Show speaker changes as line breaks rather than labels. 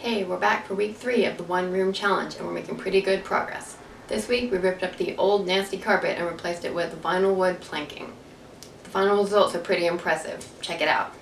Hey, we're back for week three of the one room challenge and we're making pretty good progress. This week we ripped up the old nasty carpet and replaced it with vinyl wood planking. The final results are pretty impressive. Check it out.